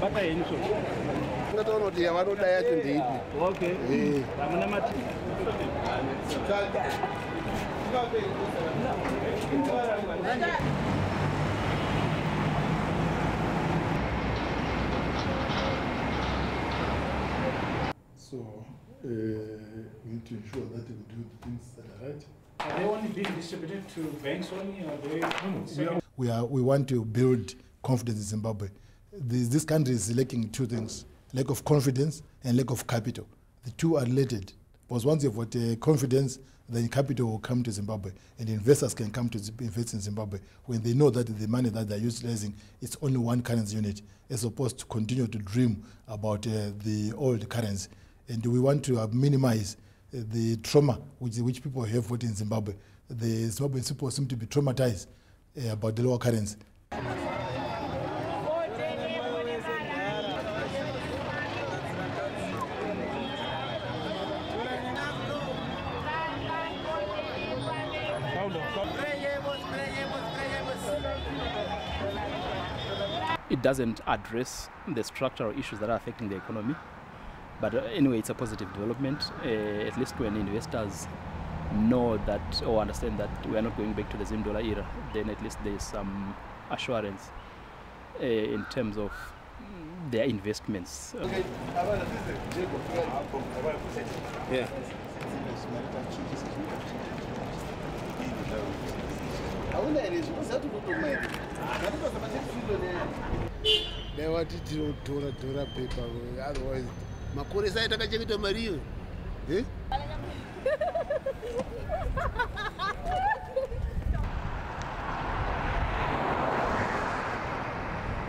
bata so ngataona kuti yavanoda yacho ndeipi okay hamuna mati So uh, we need to ensure that we do the things that are right. Are they only being distributed to banks only or they? We, we, are, we want to build confidence in Zimbabwe. This, this country is lacking two things lack of confidence and lack of capital. The two are related. Because once you've got uh, confidence, then capital will come to Zimbabwe and investors can come to invest in Zimbabwe when they know that the money that they're utilizing is only one currency unit as opposed to continue to dream about uh, the old currency. And we want to uh, minimize uh, the trauma which, which people have in Zimbabwe. The Zimbabwean people seem to be traumatized about the lower currency. it doesn't address the structural issues that are affecting the economy. But uh, anyway, it's a positive development, uh, at least when investors know that or understand that we are not going back to the Zim dollar era, then at least there's some assurance uh, in terms of their investments. Yeah. tora pepa otherwise